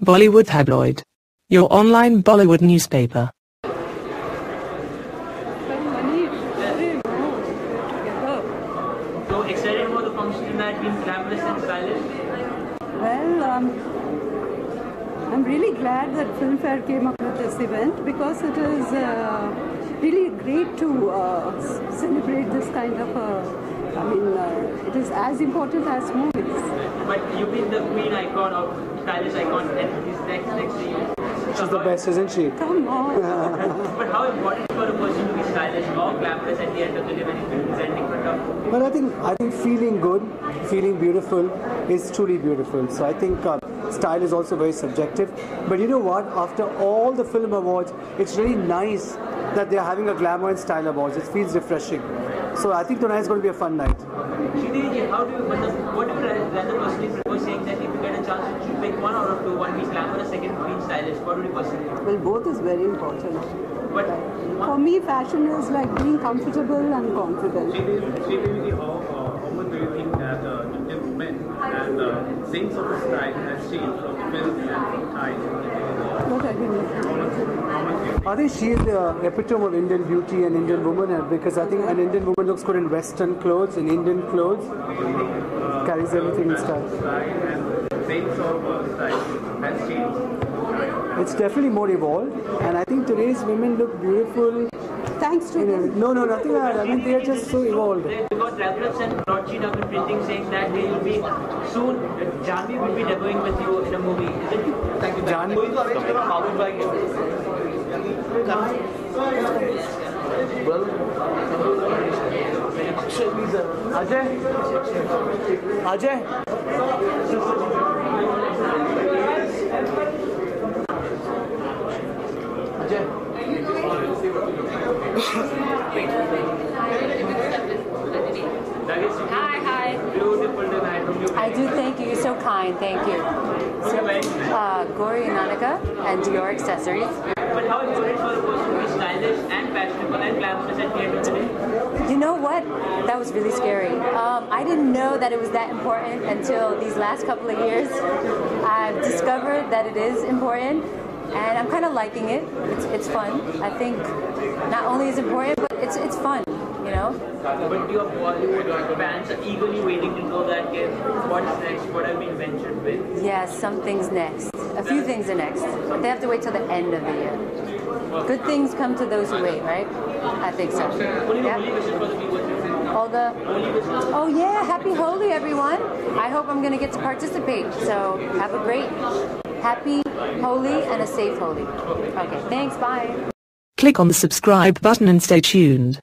Bollywood Tabloid. Your online Bollywood newspaper. So excited about the function tonight being glamorous and stylish? Well, um, I'm really glad that Filmfare came up with this event because it is uh, really great to uh, celebrate this kind of a. I mean, uh, it is as important as movies. But you've been the queen icon of stylish icon and he's next next to you. She's the best, isn't she? Come on. But how important for a person to be stylish or glamorous at the end of the day when he's presenting for top? But I think I think feeling good, feeling beautiful is truly beautiful. So I think uh, style is also very subjective. But you know what? After all the film awards, it's really nice that they're having a glamour and style awards. It feels refreshing. So I think tonight is going to be a fun night. Sridevi, how do you, what do you rather rather personally prefer saying that if you get a chance to pick one out of two, one being glamorous, second being stylish, what would you personally? Well, both is very important. But For me, fashion is like being comfortable and confident. Sridevi, how, uh, how much do you think that uh, Indian women and same sort of style from and from time? What I didn't. How much do you think? She is the epitome of Indian beauty and Indian woman uh, because I think an Indian woman looks good in Western clothes, in Indian clothes, carries everything in style. Style and same sort of style has changed. It's definitely more evolved, and I think today's women look beautiful. Thanks to You know, them. no, no, nothing. I mean, they are just so evolved. Because Reference and Broadsheet have been printing saying that they will be soon, Janhvi will be debuting with you in a movie. Is it? Thank you. Janhvi- Going to arrange for a Mahmood Bhai. Ajay? Ajay? Hi, hi. Beautiful I do thank you. You're so kind. Thank you. Tonight? Uh, Gauri Nainika and Dior accessories. But how important for a person to be stylish and fashionable and glamorous at the end of the day? You know what? That was really scary. Um, I didn't know that it was that important until these last couple of years. I've discovered that it is important, and I'm kind of liking it. It's, it's fun. I think not only is it important, but it's it's fun. You know. But your Bollywood fans are eagerly waiting to know that okay, what's next, what have been ventured with. Yes, something's next. A few things are next, but they have to wait till the end of the year. Good things come to those who wait, right? I think so. Yeah. Holi wishes for the. Olga. Oh yeah, happy Holi everyone. I hope I'm gonna get to participate. So have a great happy Holi and a safe Holi Okay, thanks, bye. Click on the subscribe button and stay tuned.